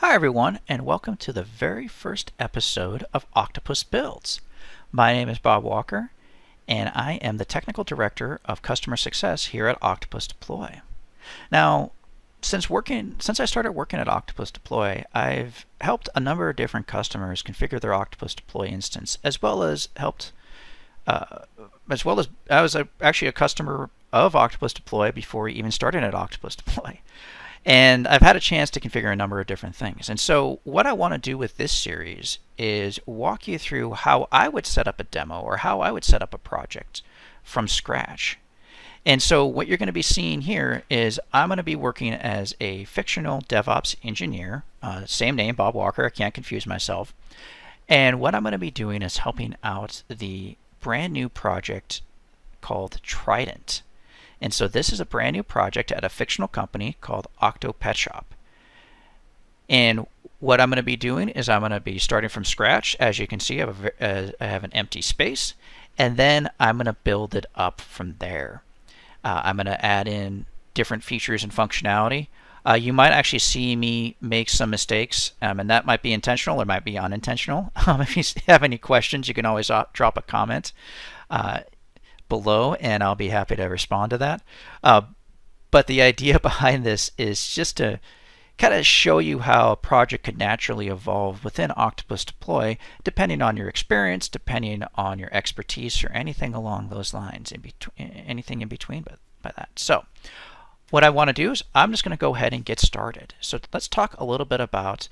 Hi everyone and welcome to the very first episode of Octopus Builds. My name is Bob Walker and I am the Technical Director of Customer Success here at Octopus Deploy. Now, since working since I started working at Octopus Deploy, I've helped a number of different customers configure their Octopus Deploy instance, as well as helped uh, as well as I was a, actually a customer of Octopus Deploy before we even starting at Octopus Deploy. And I've had a chance to configure a number of different things. And so what I want to do with this series is walk you through how I would set up a demo or how I would set up a project from scratch. And so what you're going to be seeing here is I'm going to be working as a fictional DevOps engineer, uh, same name, Bob Walker, I can't confuse myself. And what I'm going to be doing is helping out the brand new project called Trident. And so this is a brand new project at a fictional company called Octo Pet Shop. And what I'm going to be doing is I'm going to be starting from scratch. As you can see, I have, a, uh, I have an empty space. And then I'm going to build it up from there. Uh, I'm going to add in different features and functionality. Uh, you might actually see me make some mistakes, um, and that might be intentional or might be unintentional. Um, if you have any questions, you can always uh, drop a comment. Below, and I'll be happy to respond to that. Uh, but the idea behind this is just to kind of show you how a project could naturally evolve within Octopus Deploy, depending on your experience, depending on your expertise, or anything along those lines, in between, anything in between by, by that. So what I want to do is I'm just going to go ahead and get started. So let's talk a little bit about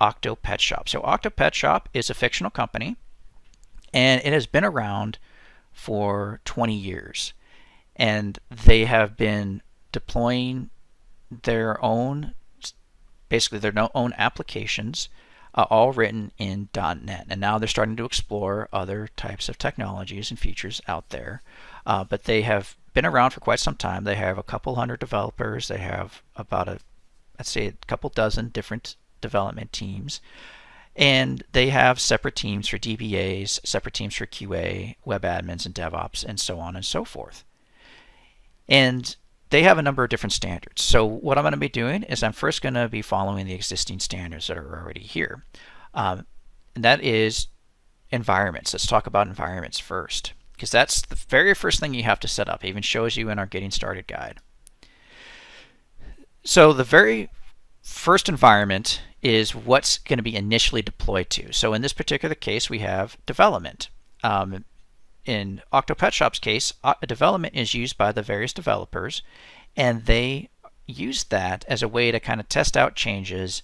Octo Pet Shop. So Octo Pet Shop is a fictional company, and it has been around for 20 years. And they have been deploying their own, basically their own applications, uh, all written in .NET. And now they're starting to explore other types of technologies and features out there. Uh, but they have been around for quite some time. They have a couple hundred developers. They have about a, let's say, a couple dozen different development teams. And they have separate teams for DBAs, separate teams for QA, web admins, and DevOps, and so on and so forth. And they have a number of different standards. So what I'm going to be doing is I'm first going to be following the existing standards that are already here. Um, and that is environments. Let's talk about environments first, because that's the very first thing you have to set up. It even shows you in our Getting Started guide. So the very first environment is what's going to be initially deployed to. So in this particular case, we have development. Um, in OctoPetShop's case, uh, development is used by the various developers, and they use that as a way to kind of test out changes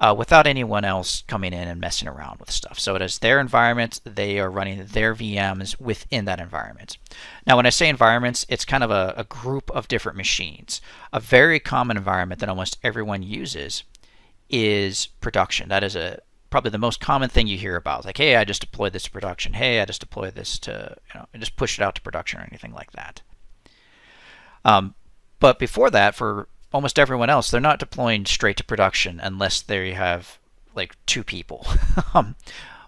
uh, without anyone else coming in and messing around with stuff. So it is their environment, they are running their VMs within that environment. Now when I say environments, it's kind of a, a group of different machines. A very common environment that almost everyone uses is production. That is a probably the most common thing you hear about. Like, hey, I just deployed this to production. Hey, I just deployed this to, you know, I just push it out to production or anything like that. Um, but before that, for almost everyone else, they're not deploying straight to production unless they have like two people. um,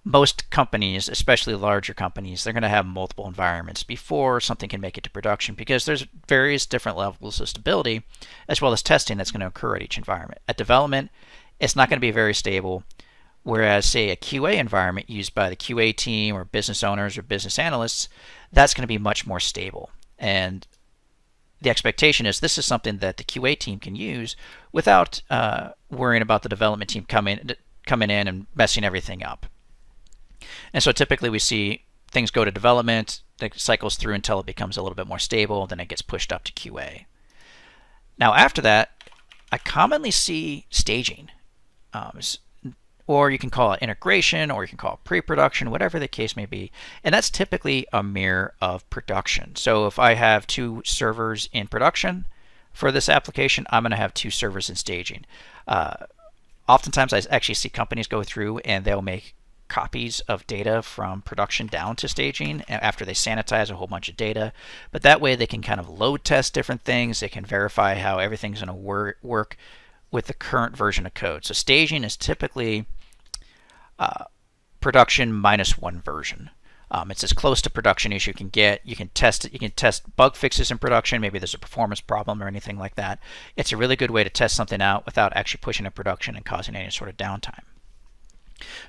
most companies, especially larger companies, they're going to have multiple environments before something can make it to production because there's various different levels of stability as well as testing that's going to occur at each environment. At development, it's not going to be very stable. Whereas, say, a QA environment used by the QA team or business owners or business analysts, that's going to be much more stable. And the expectation is this is something that the QA team can use without uh, worrying about the development team coming coming in and messing everything up. And so typically we see things go to development, it cycles through until it becomes a little bit more stable, then it gets pushed up to QA. Now after that, I commonly see staging. Um, or you can call it integration, or you can call it pre-production, whatever the case may be. And that's typically a mirror of production. So if I have two servers in production for this application, I'm going to have two servers in staging. Uh, oftentimes, I actually see companies go through and they'll make copies of data from production down to staging after they sanitize a whole bunch of data. But that way they can kind of load test different things. They can verify how everything's going to wor work with the current version of code. So staging is typically uh, production minus one version. Um, it's as close to production as you can get. You can test it. You can test bug fixes in production. Maybe there's a performance problem or anything like that. It's a really good way to test something out without actually pushing it production and causing any sort of downtime.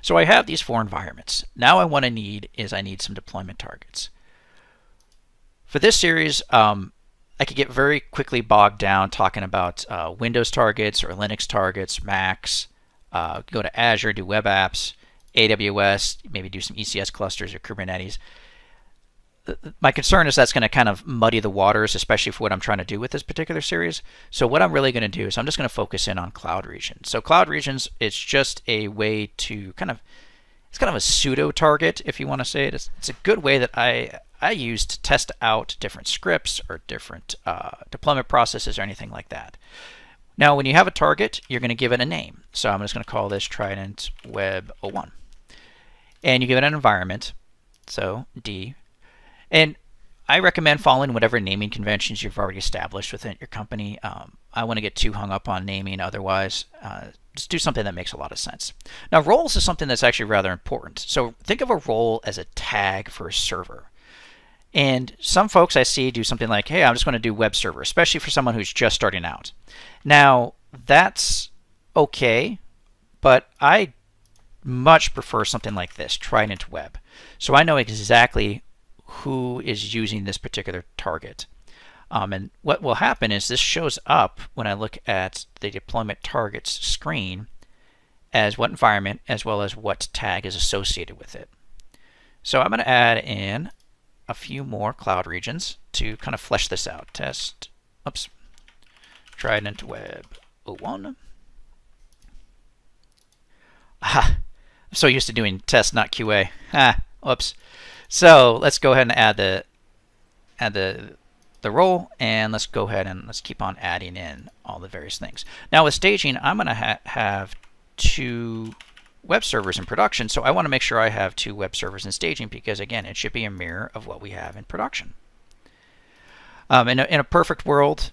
So I have these four environments. Now I want to need is I need some deployment targets. For this series, um, I could get very quickly bogged down talking about uh, Windows targets or Linux targets, Macs, uh, go to Azure, do web apps, AWS, maybe do some ECS clusters or Kubernetes. My concern is that's going to kind of muddy the waters, especially for what I'm trying to do with this particular series. So what I'm really going to do is I'm just going to focus in on cloud regions. So cloud regions, it's just a way to kind of, it's kind of a pseudo target, if you want to say it. It's, it's a good way that I I use to test out different scripts or different uh, deployment processes or anything like that. Now, when you have a target, you're going to give it a name. So I'm just going to call this Trident Web 01. And you give it an environment, so D. And I recommend following whatever naming conventions you've already established within your company. Um, I want to get too hung up on naming otherwise. Uh, just do something that makes a lot of sense. Now, roles is something that's actually rather important. So think of a role as a tag for a server. And some folks I see do something like, hey, I'm just going to do web server, especially for someone who's just starting out. Now, that's okay, but I much prefer something like this, Trident Web. So I know exactly who is using this particular target. Um, and what will happen is this shows up when I look at the deployment targets screen as what environment as well as what tag is associated with it. So I'm going to add in a few more cloud regions to kind of flesh this out. Test, oops, Trident Web 01. Ah, I'm so used to doing test, not QA. Ah, whoops. So let's go ahead and add the add the the role, and let's go ahead and let's keep on adding in all the various things. Now with staging, I'm going to ha have two web servers in production, so I want to make sure I have two web servers in staging because, again, it should be a mirror of what we have in production. Um, in, a, in a perfect world,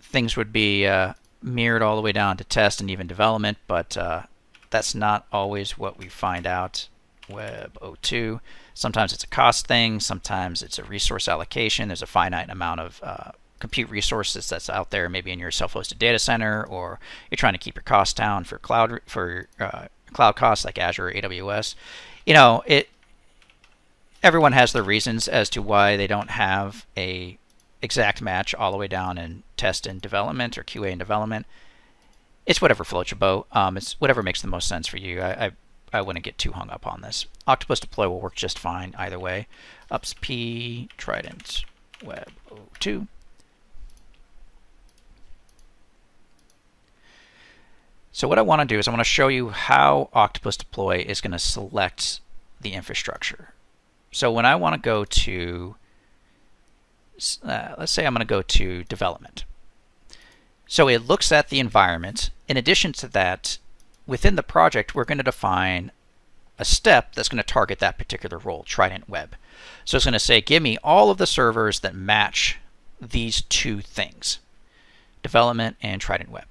things would be uh, mirrored all the way down to test and even development, but uh, that's not always what we find out. Web 02. Sometimes it's a cost thing, sometimes it's a resource allocation. There's a finite amount of uh, compute resources that's out there, maybe in your self-hosted data center, or you're trying to keep your costs down for cloud for uh, cloud costs like Azure or AWS. You know, it everyone has their reasons as to why they don't have a exact match all the way down in test and development or QA and development. It's whatever floats your boat. Um, it's whatever makes the most sense for you. I, I, I wouldn't get too hung up on this. Octopus deploy will work just fine either way. Ups P Trident Web 02. So what I want to do is I want to show you how Octopus Deploy is going to select the infrastructure. So when I want to go to, uh, let's say I'm going to go to development. So it looks at the environment. In addition to that, within the project, we're going to define a step that's going to target that particular role, Trident Web. So it's going to say, give me all of the servers that match these two things, development and Trident Web.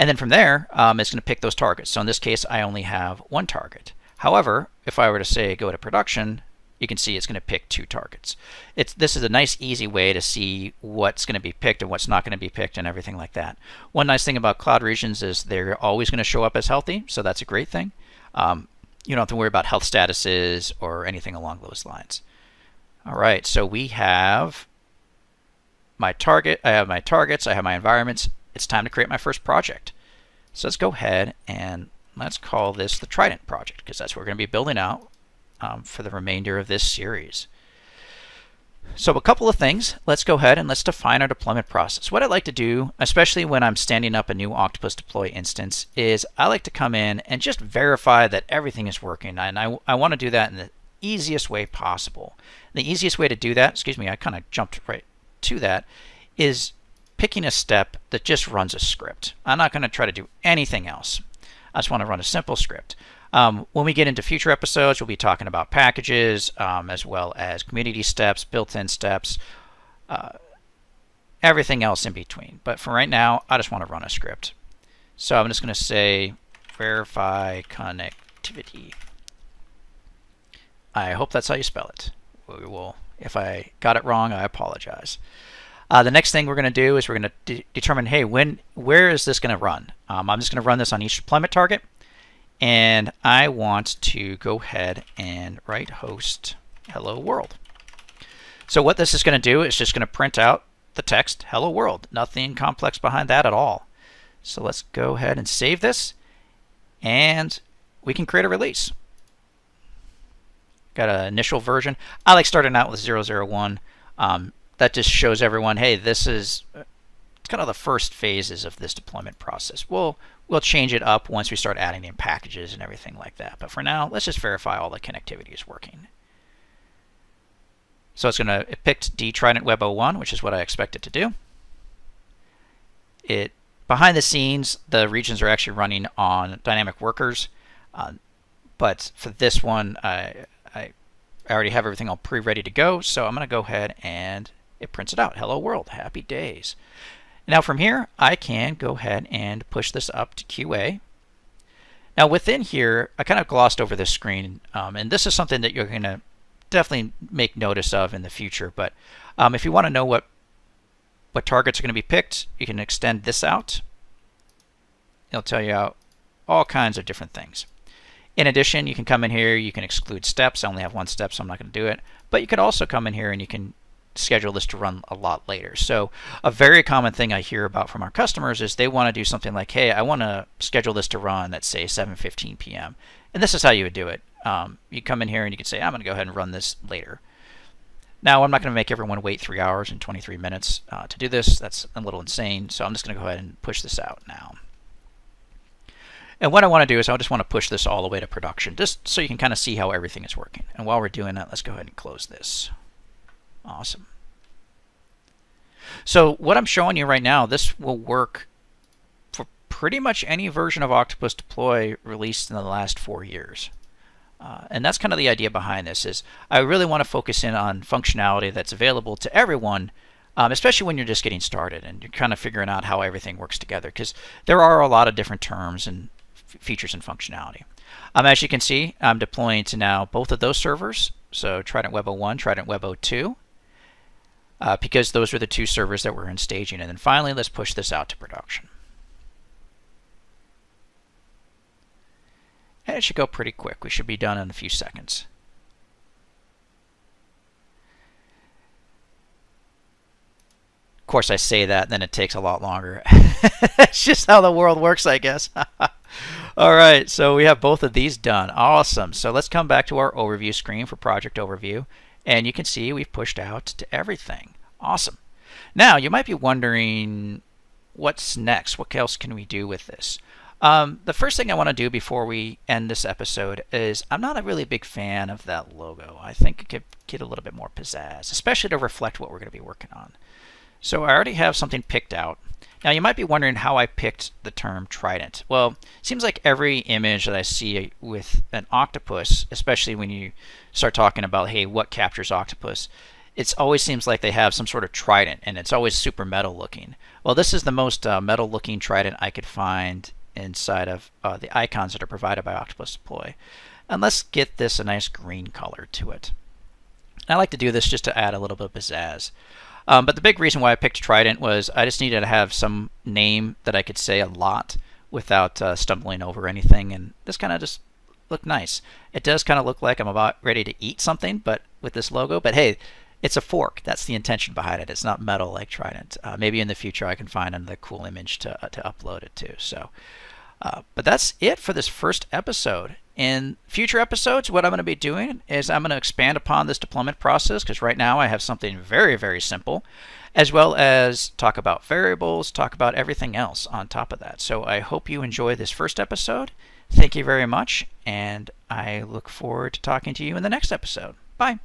And then from there, um, it's going to pick those targets. So in this case, I only have one target. However, if I were to say go to production, you can see it's going to pick two targets. It's This is a nice, easy way to see what's going to be picked and what's not going to be picked and everything like that. One nice thing about cloud regions is they're always going to show up as healthy, so that's a great thing. Um, you don't have to worry about health statuses or anything along those lines. All right, so we have my target, I have my targets, I have my environments, it's time to create my first project. So let's go ahead and let's call this the Trident project because that's what we're going to be building out um, for the remainder of this series. So a couple of things. Let's go ahead and let's define our deployment process. What I like to do, especially when I'm standing up a new Octopus deploy instance, is I like to come in and just verify that everything is working. And I, I want to do that in the easiest way possible. The easiest way to do that, excuse me, I kind of jumped right to that, is picking a step that just runs a script. I'm not going to try to do anything else. I just want to run a simple script. Um, when we get into future episodes, we'll be talking about packages um, as well as community steps, built-in steps, uh, everything else in between. But for right now, I just want to run a script. So I'm just going to say verify connectivity. I hope that's how you spell it. We will, if I got it wrong, I apologize. Uh, the next thing we're going to do is we're going to de determine, hey, when, where is this going to run? Um, I'm just going to run this on each deployment target, and I want to go ahead and write host hello world. So what this is going to do is just going to print out the text hello world. Nothing complex behind that at all. So let's go ahead and save this, and we can create a release. Got an initial version. I like starting out with 001. Um, that just shows everyone, hey, this is kind of the first phases of this deployment process. We'll we'll change it up once we start adding in packages and everything like that. But for now, let's just verify all the connectivity is working. So it's going to it picked D Trident Web 01, which is what I expect it to do. It behind the scenes, the regions are actually running on dynamic workers, uh, but for this one, I, I already have everything all pre-ready to go. So I'm going to go ahead and it prints it out. Hello world, happy days. Now from here, I can go ahead and push this up to QA. Now within here, I kind of glossed over this screen, um, and this is something that you're going to definitely make notice of in the future. But um, if you want to know what what targets are going to be picked, you can extend this out. It'll tell you all kinds of different things. In addition, you can come in here, you can exclude steps. I only have one step, so I'm not going to do it. But you could also come in here and you can schedule this to run a lot later. So a very common thing I hear about from our customers is they want to do something like, hey, I want to schedule this to run at say 7:15 p.m. And this is how you would do it. Um, you come in here and you can say, I'm going to go ahead and run this later. Now, I'm not going to make everyone wait 3 hours and 23 minutes uh, to do this. That's a little insane. So I'm just going to go ahead and push this out now. And what I want to do is I just want to push this all the way to production, just so you can kind of see how everything is working. And while we're doing that, let's go ahead and close this. Awesome. So what I'm showing you right now, this will work for pretty much any version of Octopus Deploy released in the last four years. Uh, and that's kind of the idea behind this is I really want to focus in on functionality that's available to everyone, um, especially when you're just getting started and you're kind of figuring out how everything works together because there are a lot of different terms and features and functionality. Um, as you can see, I'm deploying to now both of those servers, so Trident Web 01, Trident Web 02 uh, because those are the two servers that we're in staging. And then finally, let's push this out to production. And it should go pretty quick. We should be done in a few seconds. Of course, I say that, then it takes a lot longer. it's just how the world works, I guess. All right, so we have both of these done. Awesome. So let's come back to our overview screen for project overview. And you can see we've pushed out to everything. Awesome. Now, you might be wondering, what's next? What else can we do with this? Um, the first thing I want to do before we end this episode is I'm not a really big fan of that logo. I think it could get a little bit more pizzazz, especially to reflect what we're going to be working on. So I already have something picked out. Now you might be wondering how I picked the term trident. Well, it seems like every image that I see with an octopus, especially when you start talking about, hey, what captures octopus, it always seems like they have some sort of trident and it's always super metal looking. Well, this is the most uh, metal looking trident I could find inside of uh, the icons that are provided by Octopus Deploy. And let's get this a nice green color to it. I like to do this just to add a little bit of pizzazz. Um, but the big reason why I picked Trident was I just needed to have some name that I could say a lot without uh, stumbling over anything, and this kind of just looked nice. It does kind of look like I'm about ready to eat something, but with this logo. But hey, it's a fork. That's the intention behind it. It's not metal like Trident. Uh, maybe in the future I can find another cool image to, uh, to upload it to. So, uh, but that's it for this first episode. In future episodes, what I'm going to be doing is I'm going to expand upon this deployment process because right now I have something very, very simple, as well as talk about variables, talk about everything else on top of that. So I hope you enjoy this first episode. Thank you very much, and I look forward to talking to you in the next episode. Bye.